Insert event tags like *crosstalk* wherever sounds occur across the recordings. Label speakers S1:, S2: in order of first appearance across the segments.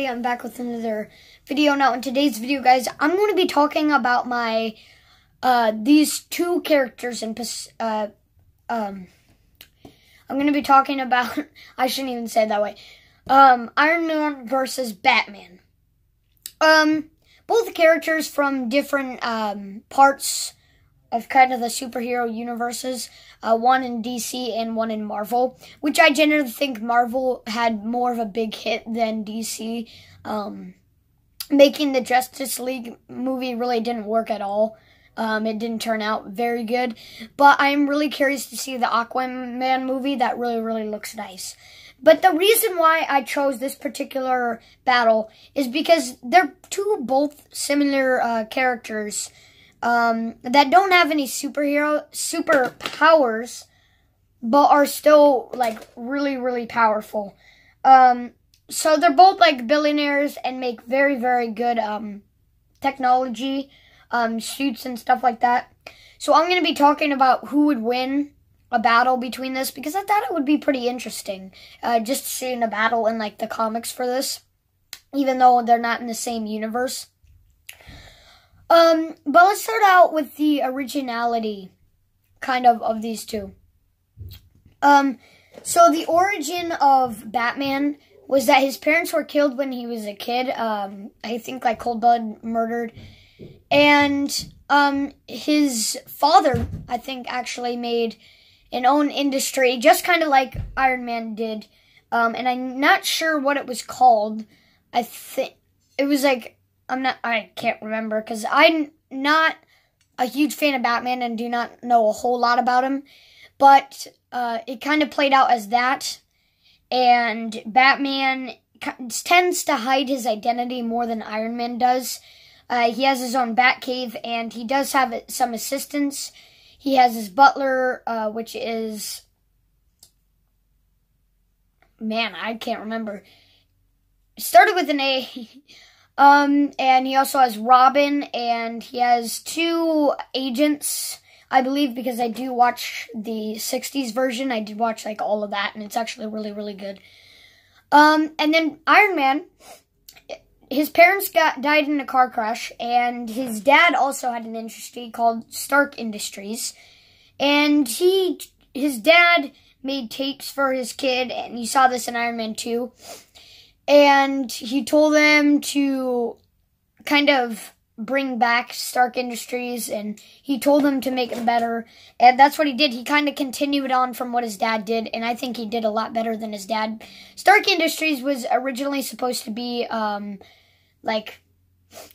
S1: everybody, I'm back with another video. Now in today's video guys, I'm going to be talking about my, uh, these two characters in, uh, um, I'm going to be talking about, *laughs* I shouldn't even say that way, um, Iron Man versus Batman. Um, both characters from different, um, parts of kind of the superhero universes, uh, one in DC and one in Marvel, which I generally think Marvel had more of a big hit than DC. Um, making the Justice League movie really didn't work at all. Um, it didn't turn out very good, but I'm really curious to see the Aquaman movie. That really, really looks nice. But the reason why I chose this particular battle is because they're two both similar uh, characters um, that don't have any superhero superpowers, but are still like really really powerful. Um, so they're both like billionaires and make very very good um, technology um, suits and stuff like that. So I'm to be talking about who would win a battle between this because I thought it would be pretty interesting uh, just seeing a battle in like the comics for this, even though they're not in the same universe. Um, but let's start out with the originality, kind of, of these two. Um, so the origin of Batman was that his parents were killed when he was a kid. Um, I think like cold blood murdered, and um, his father, I think, actually made an own industry, just kind of like Iron Man did. Um, and I'm not sure what it was called. I think it was like I'm not. I can't remember because I'm not a huge fan of Batman and do not know a whole lot about him. But uh, it kind of played out as that, and Batman tends to hide his identity more than Iron Man does. Uh, he has his own Batcave, and he does have some assistants. He has his butler, uh, which is man, I can't remember. Started with an A. *laughs* Um, and he also has Robin, and he has two agents, I believe, because I do watch the 60s version. I did watch, like, all of that, and it's actually really, really good. Um, and then Iron Man, his parents got died in a car crash, and his dad also had an industry called Stark Industries. And he, his dad made tapes for his kid, and you saw this in Iron Man 2 and he told them to kind of bring back Stark Industries and he told them to make it better. And that's what he did. He kind of continued on from what his dad did, and I think he did a lot better than his dad. Stark Industries was originally supposed to be um, like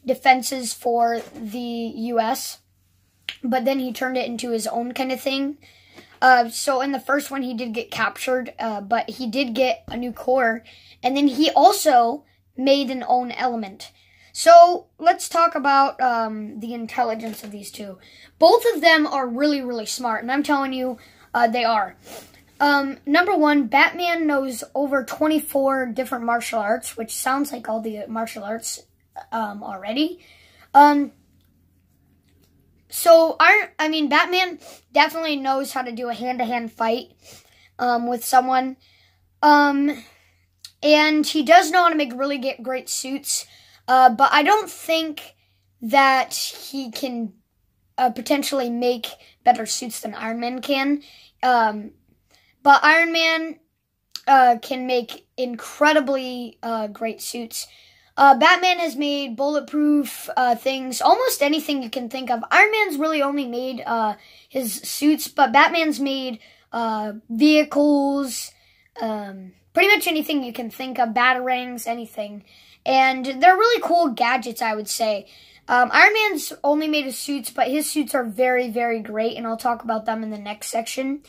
S1: defenses for the US, but then he turned it into his own kind of thing. Uh, so in the first one, he did get captured, uh, but he did get a new core, and then he also made an own element. So let's talk about um, the intelligence of these two. Both of them are really, really smart, and I'm telling you, uh, they are. Um, number one, Batman knows over 24 different martial arts, which sounds like all the martial arts um, already. Um, so, I, I mean, Batman definitely knows how to do a hand-to-hand fight um, with someone. Um, and he does know how to make really get great suits. Uh, but I don't think that he can uh, potentially make better suits than Iron Man can. Um, but Iron Man uh, can make incredibly uh, great suits. Uh, Batman has made bulletproof uh, things, almost anything you can think of. Iron Man's really only made uh, his suits, but Batman's made uh, vehicles, um, pretty much anything you can think of, batarangs, anything. And they're really cool gadgets, I would say. Um, Iron Man's only made his suits, but his suits are very, very great, and I'll talk about them in the next section.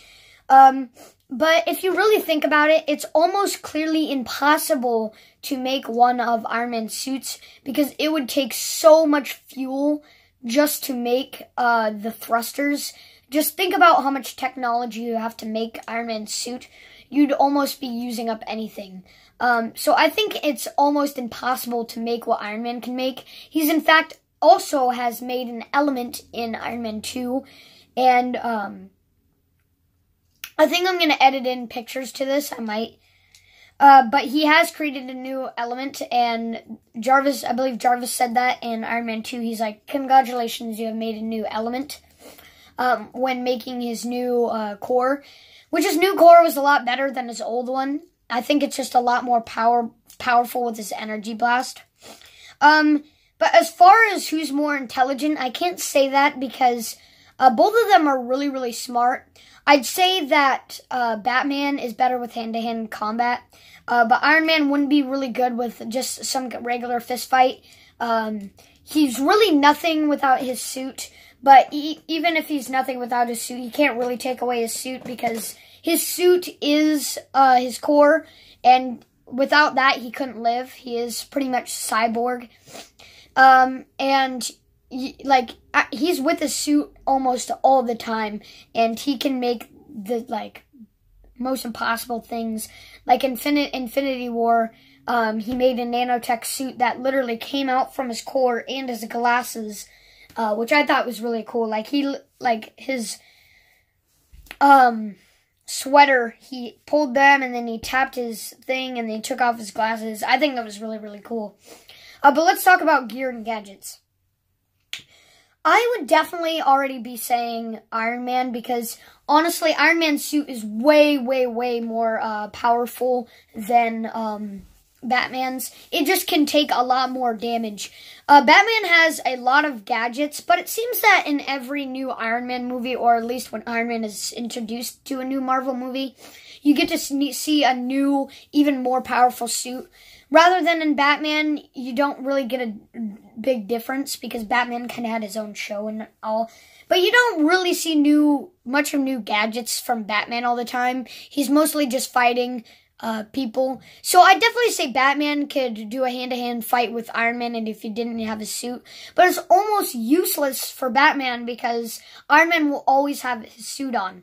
S1: Um, but if you really think about it, it's almost clearly impossible to make one of Iron Man's suits because it would take so much fuel just to make uh, the thrusters. Just think about how much technology you have to make Iron Man's suit. You'd almost be using up anything. Um, so I think it's almost impossible to make what Iron Man can make. He's in fact also has made an element in Iron Man 2 and um, I think I'm going to edit in pictures to this. I might. Uh, but he has created a new element, and Jarvis, I believe Jarvis said that in Iron Man 2. He's like, Congratulations, you have made a new element um, when making his new uh, core, which his new core was a lot better than his old one. I think it's just a lot more power powerful with his energy blast. Um, but as far as who's more intelligent, I can't say that because uh, both of them are really, really smart. I'd say that uh, Batman is better with hand to hand combat, uh, but Iron Man wouldn't be really good with just some regular fist fight. Um, he's really nothing without his suit, but he, even if he's nothing without his suit, he can't really take away his suit because his suit is uh, his core, and without that, he couldn't live. He is pretty much cyborg. Um, and like he's with a suit almost all the time and he can make the like most impossible things. Like Infinite Infinity War um, he made a nanotech suit that literally came out from his core and his glasses uh, which I thought was really cool. Like he like his um sweater he pulled them and then he tapped his thing and then he took off his glasses. I think that was really really cool. Uh, but let's talk about gear and gadgets I would definitely already be saying Iron Man because honestly, Iron Man's suit is way, way, way more uh, powerful than um, Batman's. It just can take a lot more damage. Uh, Batman has a lot of gadgets, but it seems that in every new Iron Man movie, or at least when Iron Man is introduced to a new Marvel movie, you get to see a new, even more powerful suit. Rather than in Batman, you don't really get a big difference because Batman kind of had his own show and all. But you don't really see new much of new gadgets from Batman all the time. He's mostly just fighting uh, people. So I definitely say Batman could do a hand-to-hand fight with Iron Man and if he didn't have a suit. But it's almost useless for Batman because Iron Man will always have his suit on.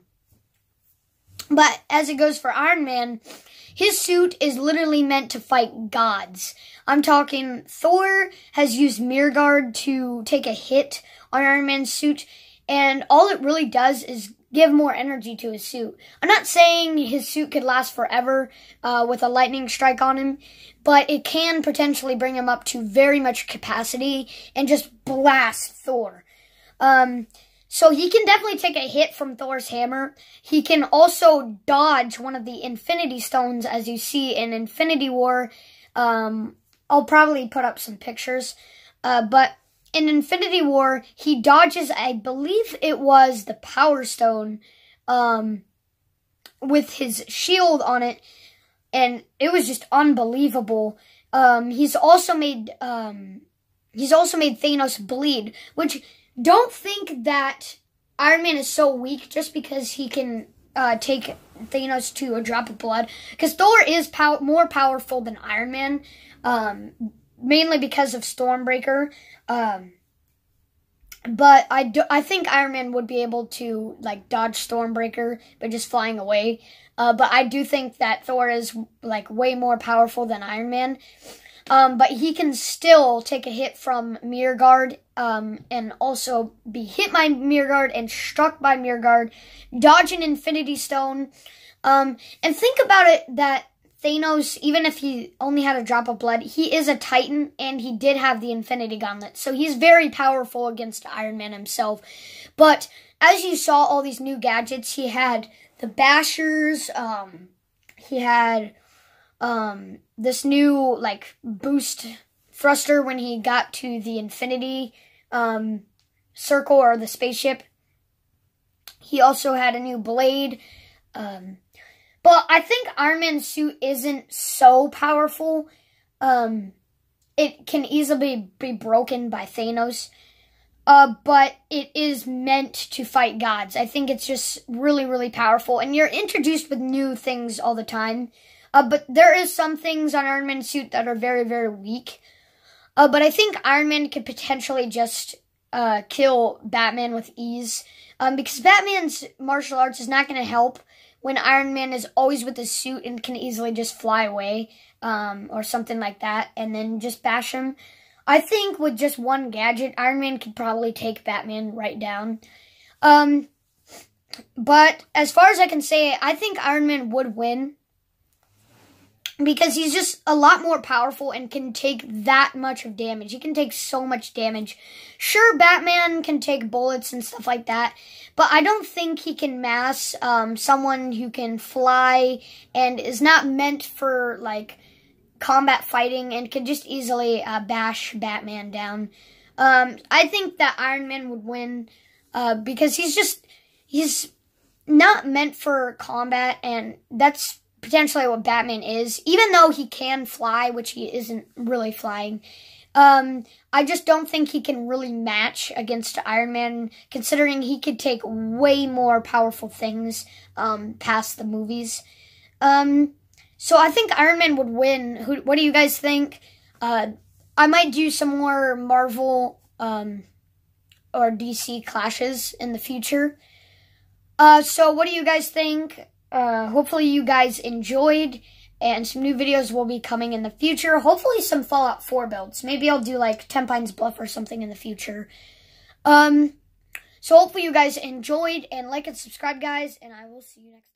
S1: But as it goes for Iron Man, his suit is literally meant to fight gods. I'm talking Thor has used Mjolnir to take a hit on Iron Man's suit, and all it really does is give more energy to his suit. I'm not saying his suit could last forever uh, with a lightning strike on him, but it can potentially bring him up to very much capacity and just blast Thor. Um, so he can definitely take a hit from Thor's hammer. He can also dodge one of the Infinity Stones, as you see in Infinity War. Um, I'll probably put up some pictures. Uh, but in Infinity War, he dodges, I believe it was the Power Stone, um, with his shield on it. And it was just unbelievable. Um, he's also made, um, he's also made Thanos bleed, which don't think that Iron Man is so weak just because he can uh, take Thanos to a drop of blood. Because Thor is pow- more powerful than Iron Man, um, mainly because of Stormbreaker. Um, but I do, I think Iron Man would be able to like dodge Stormbreaker by just flying away. Uh, but I do think that Thor is like way more powerful than Iron Man. Um, but he can still take a hit from Mirror Guard um, and also be hit by Mirror Guard and struck by Mirror Guard, dodge an Infinity Stone. Um, and think about it that Thanos, even if he only had a drop of blood, he is a Titan and he did have the Infinity Gauntlet. So he's very powerful against Iron Man himself. But as you saw all these new gadgets, he had the Bashers, um, he had um, this new like boost thruster when he got to the infinity um, circle or the spaceship. He also had a new blade. Um, but I think Iron Man's suit isn't so powerful. Um, it can easily be broken by Thanos. Uh, but it is meant to fight gods. I think it's just really, really powerful. And you're introduced with new things all the time. Uh, but there is some things on Iron Man's suit that are very, very weak. Uh, but I think Iron Man could potentially just uh, kill Batman with ease. Um, because Batman's martial arts is not going to help when Iron Man is always with his suit and can easily just fly away um, or something like that and then just bash him. I think with just one gadget, Iron Man could probably take Batman right down. Um, but as far as I can say, I think Iron Man would win because he's just a lot more powerful and can take that much of damage. He can take so much damage. Sure, Batman can take bullets and stuff like that, but I don't think he can mass um, someone who can fly and is not meant for like combat fighting and can just easily uh, bash Batman down. Um, I think that Iron Man would win uh, because he's just he's not meant for combat, and that's potentially what Batman is, even though he can fly, which he isn't really flying. Um, I just don't think he can really match against Iron Man, considering he could take way more powerful things um, past the movies. Um, so I think Iron Man would win. Who, what do you guys think? Uh, I might do some more Marvel um, or DC clashes in the future. Uh, so what do you guys think? Uh, hopefully you guys enjoyed and some new videos will be coming in the future. Hopefully some Fallout 4 builds. Maybe I'll do like Tenpines Bluff or something in the future. Um, so hopefully you guys enjoyed and like and subscribe guys and I will see you next.